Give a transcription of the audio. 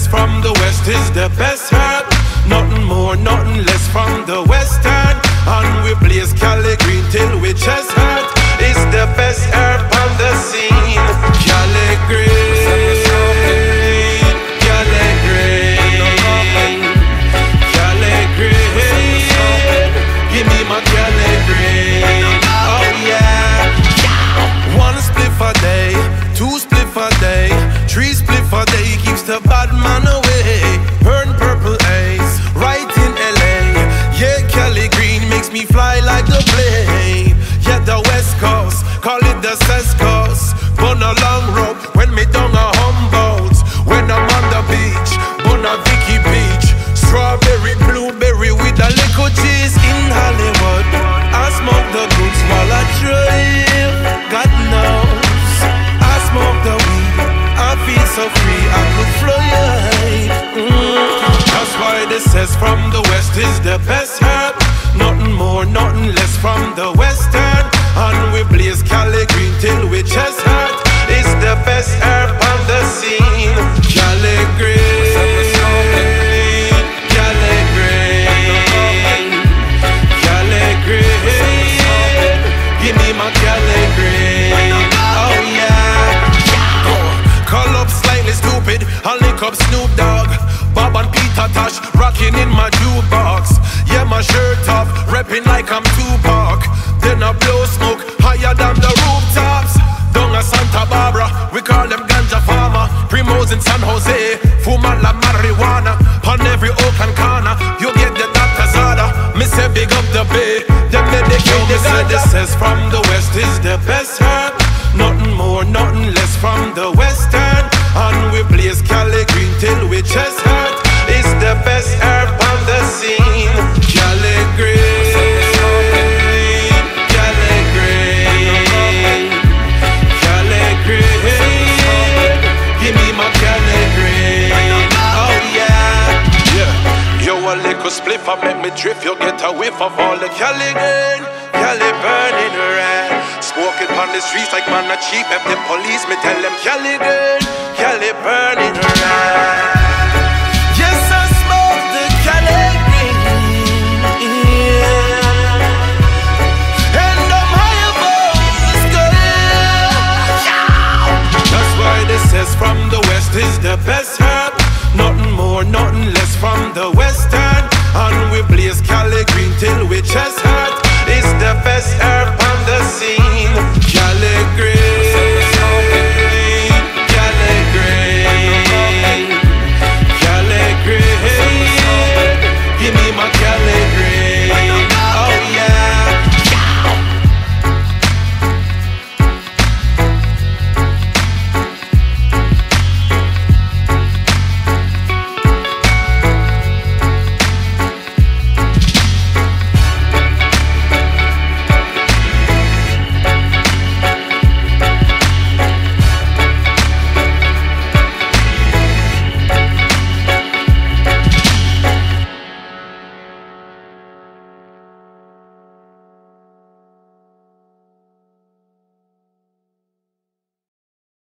best from the west is the best heard. Nothing more, nothing less from the western. And we blaze Cali green till we chest hurt. West is the best herb. Nothing more, nothing less from the western. And we blaze Cali green till we chest hurt. It's the best herb on the scene. Cali green. Cali green. Cali green. Give me my Cali green. Oh yeah. Call up Slightly Stoopid, I'll link up Snoop Dogg. Bob and Peter Tosh rocking in my jukebox. Yeah, my shirt off, repping like I'm Tupac. Then I blow smoke higher than the rooftops. Down at Santa Barbara, we call them ganja farmer. Primos in San Jose, Fumala marijuana. On every oak and corner, you get the doctor's order. Me say big up the bay, them medicate the ganja. This says from the west is the best herb. Nothing more, nothing less from the western. And we a spliff, I make me drift. You'll get a whiff of all the Cali green. Cali burning red. Smoking on the streets like man not cheap. If the police me tell them Cali green. Cali burning red. And from the west is the best herb. Nothing more, nothing less from the western. We blaze Cali green till we chest